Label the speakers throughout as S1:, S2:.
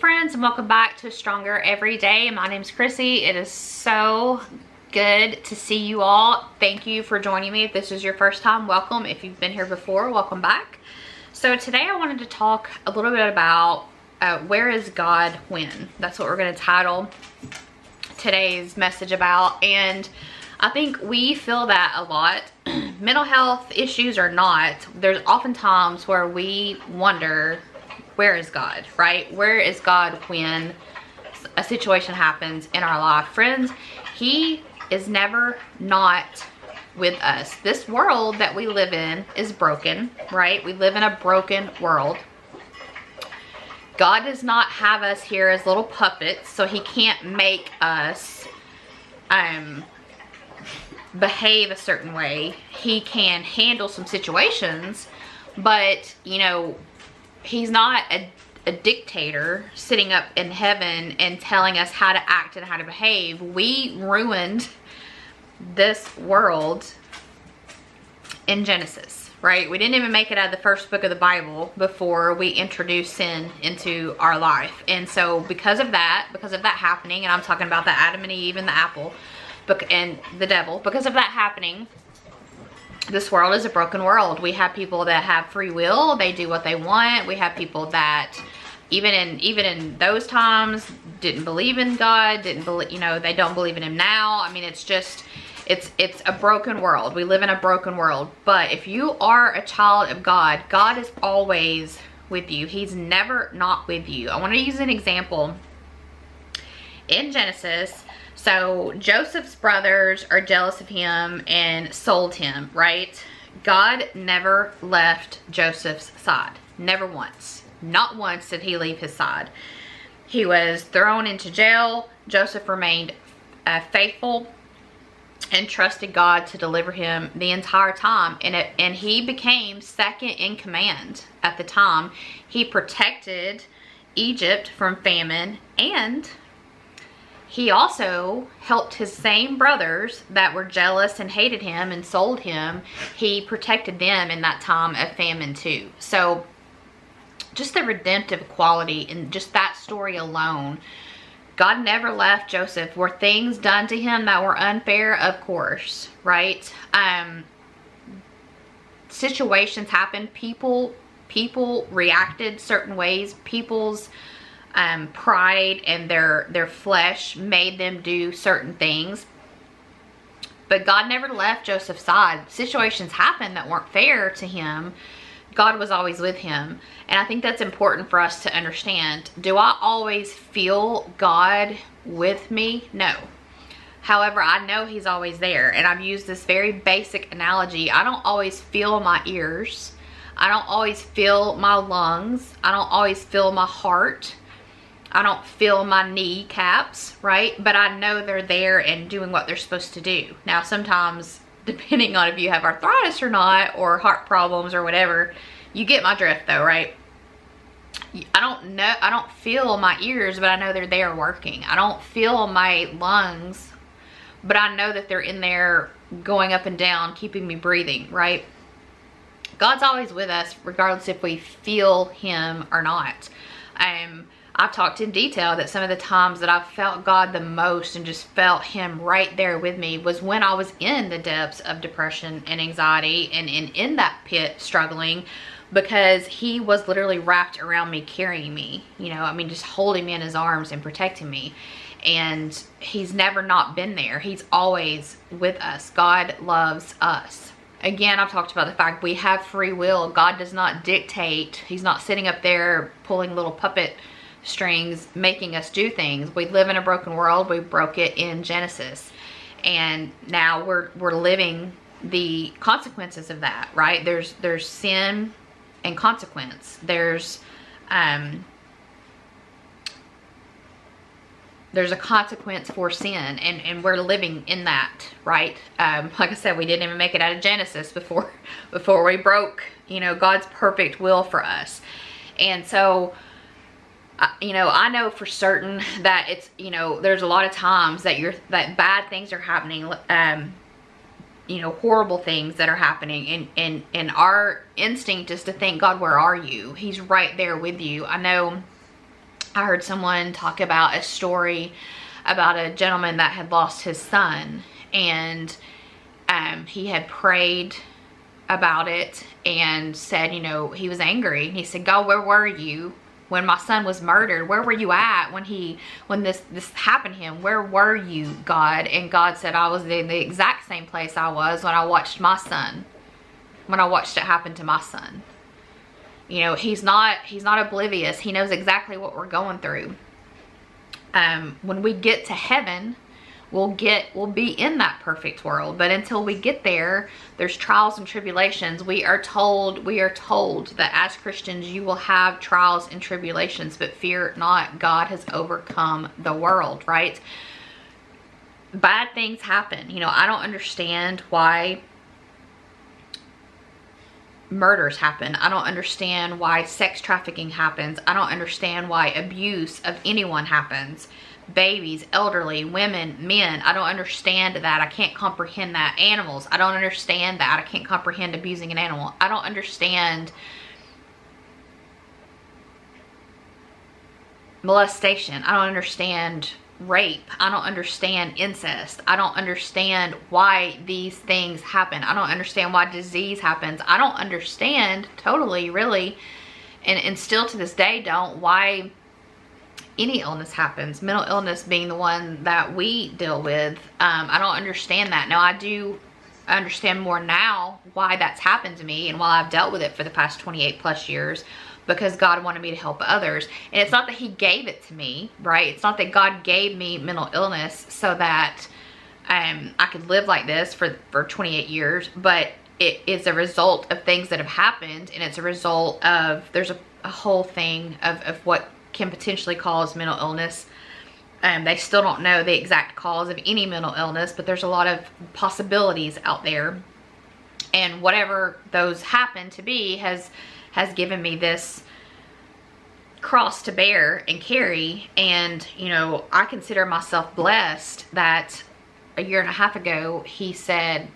S1: friends and welcome back to Stronger Every Day. My name's Chrissy. It is so good to see you all. Thank you for joining me. If this is your first time, welcome. If you've been here before, welcome back. So today I wanted to talk a little bit about uh, where is God when? That's what we're going to title today's message about. And I think we feel that a lot. Mental health issues or not, there's often times where we wonder where is God, right? Where is God when a situation happens in our life? Friends, he is never not with us. This world that we live in is broken, right? We live in a broken world. God does not have us here as little puppets, so he can't make us um, behave a certain way. He can handle some situations, but, you know, he's not a, a dictator sitting up in heaven and telling us how to act and how to behave. We ruined this world in Genesis, right? We didn't even make it out of the first book of the Bible before we introduced sin into our life. And so because of that, because of that happening, and I'm talking about the Adam and Eve and the apple and the devil, because of that happening, this world is a broken world. We have people that have free will. They do what they want. We have people that even in even in those times didn't believe in God, didn't believe, you know, they don't believe in him now. I mean, it's just it's it's a broken world. We live in a broken world. But if you are a child of God, God is always with you. He's never not with you. I want to use an example in Genesis so Joseph's brothers are jealous of him and sold him, right? God never left Joseph's side. Never once. Not once did he leave his side. He was thrown into jail. Joseph remained uh, faithful and trusted God to deliver him the entire time. And, it, and he became second in command at the time. He protected Egypt from famine and he also helped his same brothers that were jealous and hated him and sold him. He protected them in that time of famine too. So just the redemptive quality in just that story alone. God never left Joseph. Were things done to him that were unfair? Of course, right? Um, situations happen. People, people reacted certain ways. People's um, pride and their, their flesh made them do certain things. But God never left Joseph's side. Situations happened that weren't fair to him. God was always with him. And I think that's important for us to understand. Do I always feel God with me? No. However, I know he's always there. And I've used this very basic analogy. I don't always feel my ears. I don't always feel my lungs. I don't always feel my heart. I don't feel my kneecaps, right? But I know they're there and doing what they're supposed to do. Now, sometimes, depending on if you have arthritis or not, or heart problems or whatever, you get my drift though, right? I don't know, I don't feel my ears, but I know they're there working. I don't feel my lungs, but I know that they're in there going up and down, keeping me breathing, right? God's always with us, regardless if we feel him or not. Um, I've talked in detail that some of the times that I felt God the most and just felt him right there with me was when I was in the depths of depression and anxiety and, and in that pit struggling because he was literally wrapped around me carrying me you know i mean just holding me in his arms and protecting me. And he's never not been there. He's always with us. God loves us. Again i've talked about the fact we have free will. God does not dictate. He's not sitting up there pulling little puppet strings making us do things. We live in a broken world. We broke it in Genesis. And now we're we're living the consequences of that, right? There's there's sin and consequence. There's um there's a consequence for sin and, and we're living in that, right? Um, like I said, we didn't even make it out of Genesis before before we broke, you know, God's perfect will for us. And so you know, I know for certain that it's, you know, there's a lot of times that you're, that bad things are happening, um, you know, horrible things that are happening and, and, and our instinct is to think, God, where are you? He's right there with you. I know I heard someone talk about a story about a gentleman that had lost his son and um, he had prayed about it and said, you know, he was angry. He said, God, where were you when my son was murdered? Where were you at when he, when this, this happened to him? Where were you, God? And God said, I was in the exact same place I was when I watched my son, when I watched it happen to my son. You know, he's not, he's not oblivious. He knows exactly what we're going through. Um, when we get to heaven, we'll get we'll be in that perfect world but until we get there there's trials and tribulations we are told we are told that as christians you will have trials and tribulations but fear not god has overcome the world right bad things happen you know i don't understand why murders happen. I don't understand why sex trafficking happens. I don't understand why abuse of anyone happens. Babies, elderly, women, men. I don't understand that. I can't comprehend that. Animals. I don't understand that. I can't comprehend abusing an animal. I don't understand molestation. I don't understand rape. I don't understand incest. I don't understand why these things happen. I don't understand why disease happens. I don't understand totally, really, and, and still to this day don't, why any illness happens. Mental illness being the one that we deal with. Um, I don't understand that. Now, I do understand more now why that's happened to me and why I've dealt with it for the past 28 plus years because God wanted me to help others. And it's not that he gave it to me, right? It's not that God gave me mental illness so that um, I could live like this for, for 28 years, but it is a result of things that have happened and it's a result of, there's a, a whole thing of, of what can potentially cause mental illness. Um, they still don't know the exact cause of any mental illness, but there's a lot of possibilities out there. And whatever those happen to be has has given me this cross to bear and carry and you know I consider myself blessed that a year and a half ago he said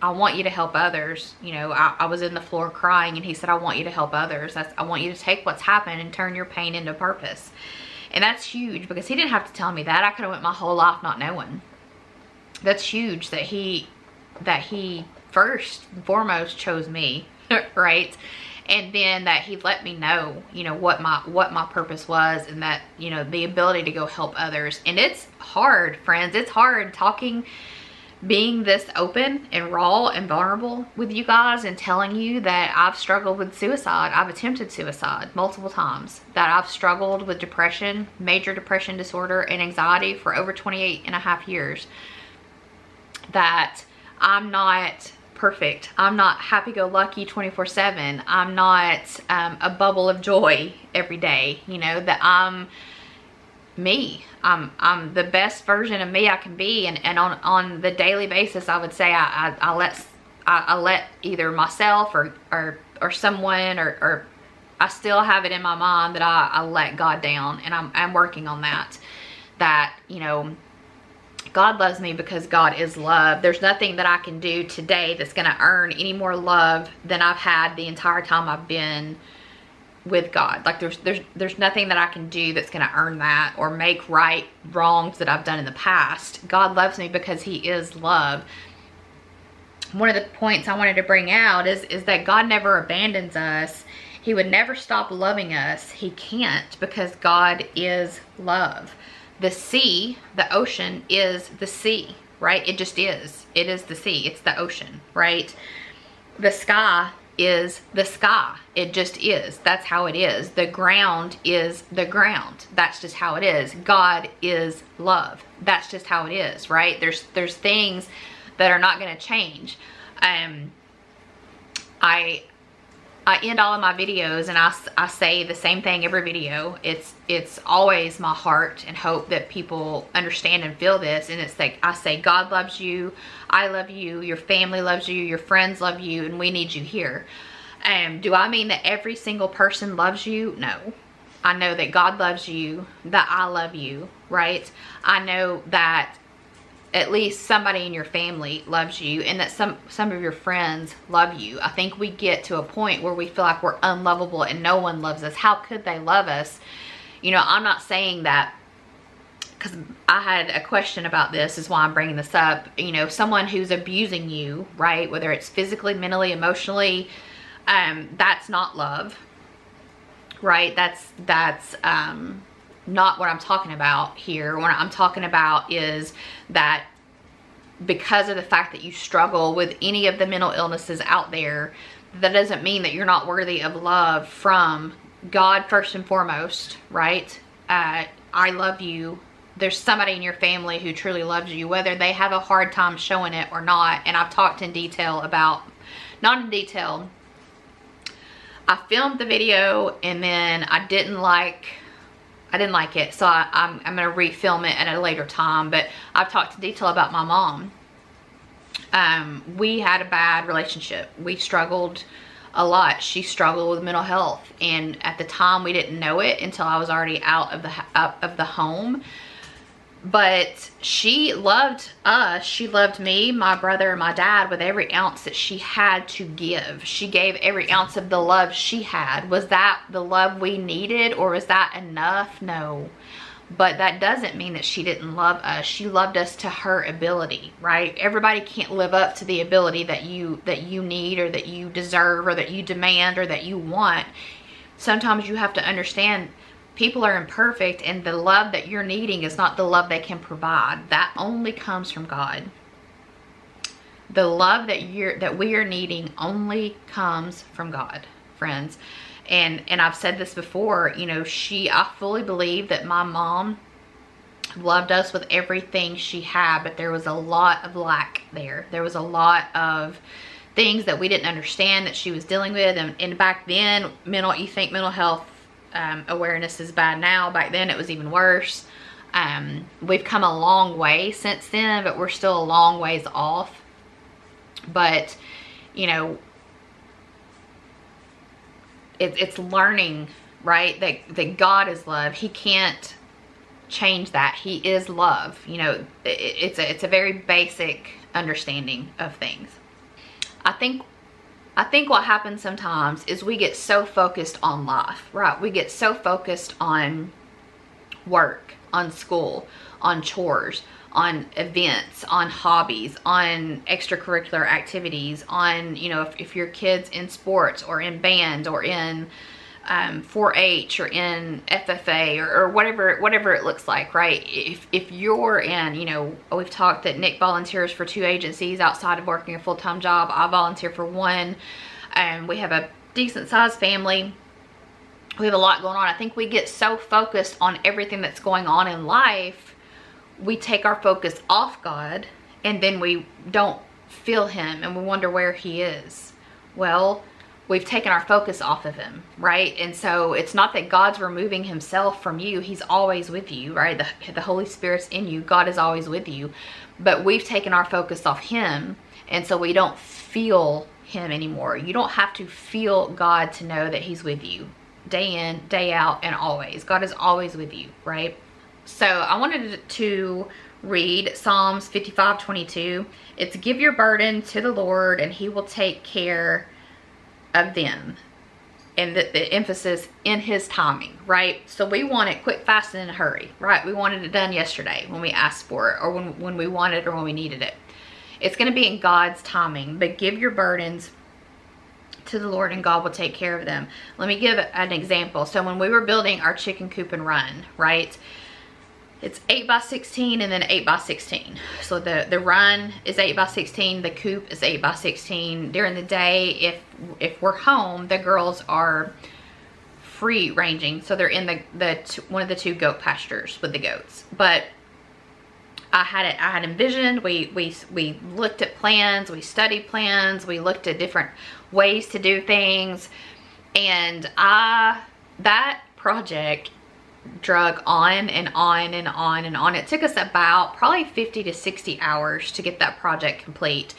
S1: I want you to help others. You know I, I was in the floor crying and he said I want you to help others. That's, I want you to take what's happened and turn your pain into purpose. And that's huge because he didn't have to tell me that. I could have went my whole life not knowing. That's huge that he that he first and foremost chose me right? And then that he let me know you know what my what my purpose was and that you know the ability to go help others. And it's hard friends. It's hard talking being this open and raw and vulnerable with you guys and telling you that I've struggled with suicide. I've attempted suicide multiple times. That I've struggled with depression, major depression disorder, and anxiety for over 28 and a half years. That I'm not perfect. I'm not happy-go-lucky 24-7. I'm not um, a bubble of joy every day, you know, that I'm me. I'm, I'm the best version of me I can be. And, and on, on the daily basis, I would say I, I, I let I, I, let either myself or, or, or someone or, or I still have it in my mind that I, I let God down and I'm, I'm working on that. That, you know, God loves me because God is love. There's nothing that I can do today that's going to earn any more love than I've had the entire time I've been with God. Like there's there's there's nothing that I can do that's going to earn that or make right wrongs that I've done in the past. God loves me because he is love. One of the points I wanted to bring out is is that God never abandons us. He would never stop loving us. He can't because God is love the sea, the ocean is the sea, right? It just is. It is the sea. It's the ocean, right? The sky is the sky. It just is. That's how it is. The ground is the ground. That's just how it is. God is love. That's just how it is, right? There's there's things that are not going to change. Um I I end all of my videos and I, I say the same thing every video. It's it's always my heart and hope that people understand and feel this. And it's like I say, God loves you, I love you, your family loves you, your friends love you, and we need you here. Um, do I mean that every single person loves you? No. I know that God loves you, that I love you, right? I know that at least somebody in your family loves you and that some some of your friends love you i think we get to a point where we feel like we're unlovable and no one loves us how could they love us you know, I'm not saying that because I had a question about this is why I'm bringing this up. You know, someone who's abusing you, right? Whether it's physically, mentally, emotionally, um, that's not love, right? That's, that's, um, not what I'm talking about here. What I'm talking about is that because of the fact that you struggle with any of the mental illnesses out there, that doesn't mean that you're not worthy of love from God first and foremost, right? Uh, I love you. There's somebody in your family who truly loves you, whether they have a hard time showing it or not. And I've talked in detail about, not in detail, I filmed the video and then I didn't like I didn't like it, so I, am I'm, I'm going to refilm it at a later time. But I've talked in detail about my mom. Um, we had a bad relationship. We struggled a lot. She struggled with mental health, and at the time we didn't know it until I was already out of the out of the home but she loved us. She loved me my brother and my dad with every ounce that she had to give. She gave every ounce of the love she had. Was that the love we needed or was that enough? No. But that doesn't mean that she didn't love us. She loved us to her ability right? Everybody can't live up to the ability that you that you need or that you deserve or that you demand or that you want. Sometimes you have to understand people are imperfect and the love that you're needing is not the love they can provide. That only comes from God. The love that you're that we are needing only comes from God, friends. And and I've said this before, you know, she I fully believe that my mom loved us with everything she had, but there was a lot of lack there. There was a lot of things that we didn't understand that she was dealing with and, and back then mental you think mental health um, awareness is bad now. Back then it was even worse. Um, we've come a long way since then, but we're still a long ways off. But, you know, it, it's learning, right, that, that God is love. He can't change that. He is love. You know, it, it's, a, it's a very basic understanding of things. I think I think what happens sometimes is we get so focused on life, right? We get so focused on work, on school, on chores, on events, on hobbies, on extracurricular activities, on, you know, if, if your kid's in sports or in band or in um, 4-H or in FFA or, or, whatever whatever it looks like, right? If, if you're in, you know, we've talked that Nick volunteers for two agencies outside of working a full-time job. I volunteer for one. and um, we have a decent sized family. We have a lot going on. I think we get so focused on everything that's going on in life, we take our focus off God and then we don't feel him and we wonder where he is. Well, we've taken our focus off of him, right? And so it's not that God's removing himself from you. He's always with you, right? The, the Holy Spirit's in you. God is always with you. But we've taken our focus off him. And so we don't feel him anymore. You don't have to feel God to know that he's with you day in, day out, and always. God is always with you, right? So I wanted to read Psalms 55, 22. It's give your burden to the Lord and he will take care of them and the, the, emphasis in his timing, right? So we want it quick, fast, and in a hurry, right? We wanted it done yesterday when we asked for it or when, when we wanted or when we needed it. It's going to be in God's timing, but give your burdens to the Lord and God will take care of them. Let me give an example. So when we were building our chicken coop and run, right? It's 8 by 16 and then 8 by 16 so the the run is 8 by 16 the coop is 8 by 16 during the day if if we're home the girls are free ranging. So they're in the the one of the two goat pastures with the goats. But I had it I had envisioned we we we looked at plans we studied plans we looked at different ways to do things. And I that project drug on and on and on and on. It took us about probably 50 to 60 hours to get that project complete.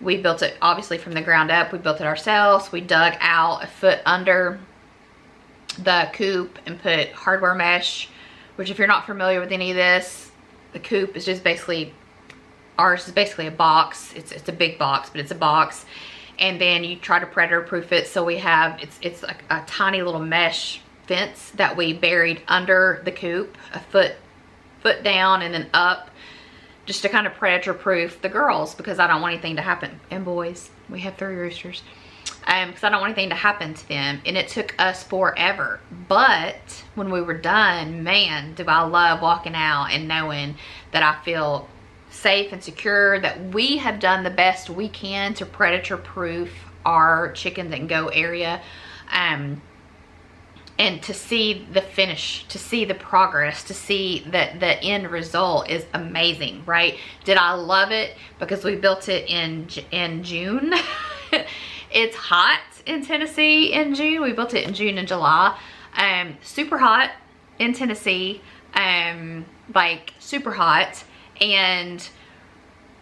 S1: We built it obviously from the ground up. We built it ourselves. We dug out a foot under the coop and put hardware mesh, which if you're not familiar with any of this, the coop is just basically, ours is basically a box. It's, it's a big box, but it's a box. And then you try to predator proof it. So we have, it's, it's like a tiny little mesh fence that we buried under the coop, a foot foot down and then up just to kind of predator proof the girls because I don't want anything to happen. And boys, we have three roosters. Um, because I don't want anything to happen to them. And it took us forever. But when we were done, man, do I love walking out and knowing that I feel safe and secure, that we have done the best we can to predator proof our chickens and go area. Um, and to see the finish, to see the progress, to see that the end result is amazing, right? Did I love it? Because we built it in, in June. it's hot in Tennessee in June. We built it in June and July. Um, super hot in Tennessee, um, like super hot. And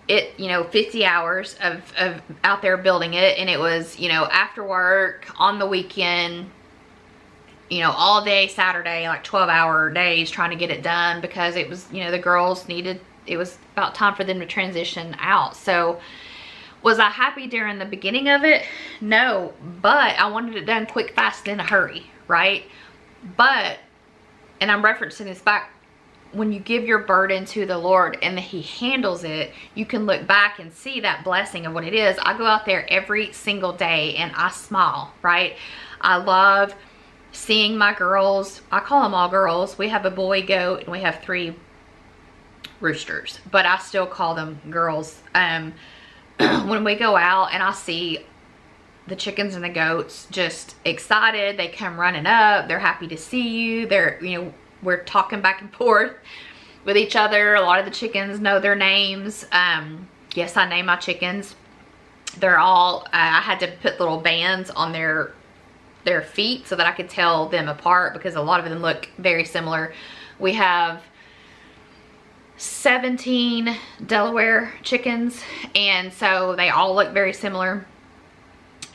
S1: it, you know, 50 hours of, of out there building it. And it was, you know, after work, on the weekend, you know, all day Saturday, like 12 hour days trying to get it done because it was, you know, the girls needed, it was about time for them to transition out. So was I happy during the beginning of it? No, but I wanted it done quick, fast, in a hurry, right? But, and I'm referencing this back, when you give your burden to the Lord and he handles it, you can look back and see that blessing of what it is. I go out there every single day and I smile, right? I love seeing my girls, I call them all girls. We have a boy goat and we have three roosters, but I still call them girls. Um, when we go out and I see the chickens and the goats just excited, they come running up, they're happy to see you. They're, you know, we're talking back and forth with each other. A lot of the chickens know their names. Um, yes, I name my chickens. They're all, uh, I had to put little bands on their their feet so that I could tell them apart because a lot of them look very similar. We have 17 Delaware chickens and so they all look very similar.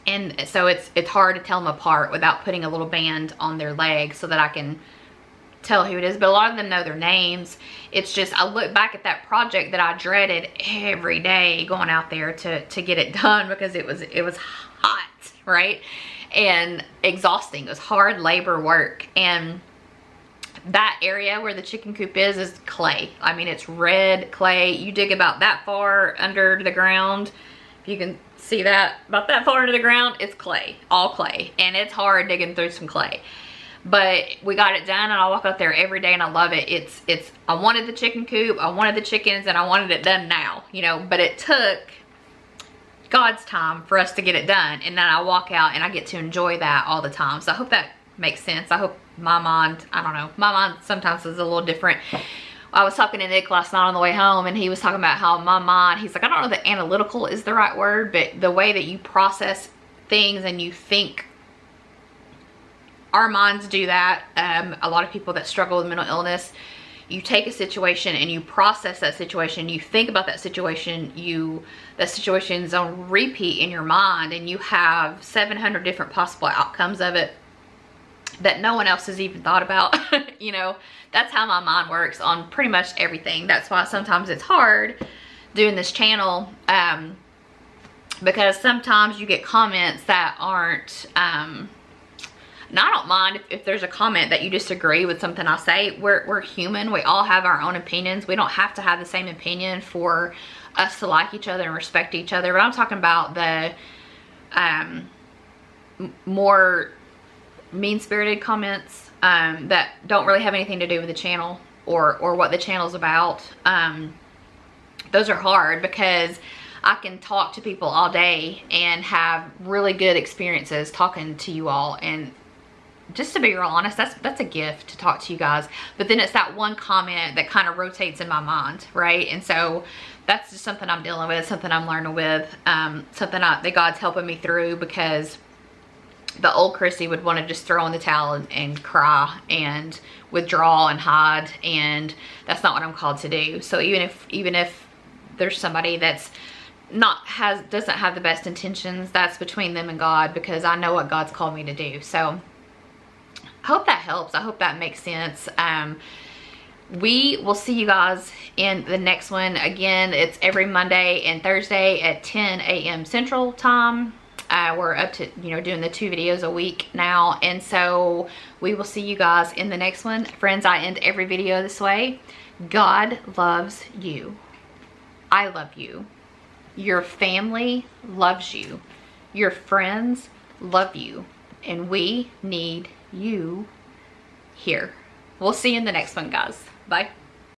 S1: And so it's it's hard to tell them apart without putting a little band on their leg so that I can tell who it is. But a lot of them know their names. It's just I look back at that project that I dreaded every day going out there to to get it done because it was it was hot right and exhausting. It was hard labor work. And that area where the chicken coop is is clay. I mean, it's red clay. You dig about that far under the ground. If you can see that, about that far into the ground, it's clay, all clay. And it's hard digging through some clay. But we got it done and I walk out there every day and I love it. It's, it's, I wanted the chicken coop, I wanted the chickens and I wanted it done now, you know, but it took God's time for us to get it done. And then I walk out and I get to enjoy that all the time. So I hope that makes sense. I hope my mind, I don't know, my mind sometimes is a little different. I was talking to Nick last night on the way home and he was talking about how my mind, he's like, I don't know that analytical is the right word, but the way that you process things and you think our minds do that. Um, a lot of people that struggle with mental illness, you take a situation and you process that situation, you think about that situation, you that situation's on repeat in your mind and you have 700 different possible outcomes of it that no one else has even thought about. you know, that's how my mind works on pretty much everything. That's why sometimes it's hard doing this channel um, because sometimes you get comments that aren't um, now, I don't mind if, if, there's a comment that you disagree with something I say. We're, we're human. We all have our own opinions. We don't have to have the same opinion for us to like each other and respect each other. But I'm talking about the um, more mean-spirited comments um, that don't really have anything to do with the channel or, or what the channel's about. Um, those are hard because I can talk to people all day and have really good experiences talking to you all and just to be real honest, that's that's a gift to talk to you guys. But then it's that one comment that kind of rotates in my mind, right? And so that's just something I'm dealing with, something I'm learning with, um, something I, that God's helping me through because the old Chrissy would want to just throw in the towel and, and cry and withdraw and hide, and that's not what I'm called to do. So even if even if there's somebody that's not has doesn't have the best intentions, that's between them and God because I know what God's called me to do. So Hope that helps. I hope that makes sense. Um, we will see you guys in the next one. Again, it's every Monday and Thursday at 10 a.m. Central Time. Uh, we're up to, you know, doing the two videos a week now. And so we will see you guys in the next one. Friends, I end every video this way. God loves you. I love you. Your family loves you. Your friends love you. And we need you here. We'll see you in the next one, guys. Bye.